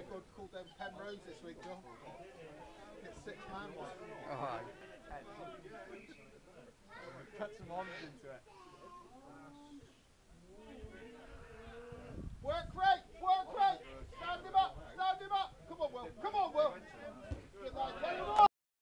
a good called um, Penrose this week, John. It's six man one. Oh, orange them on,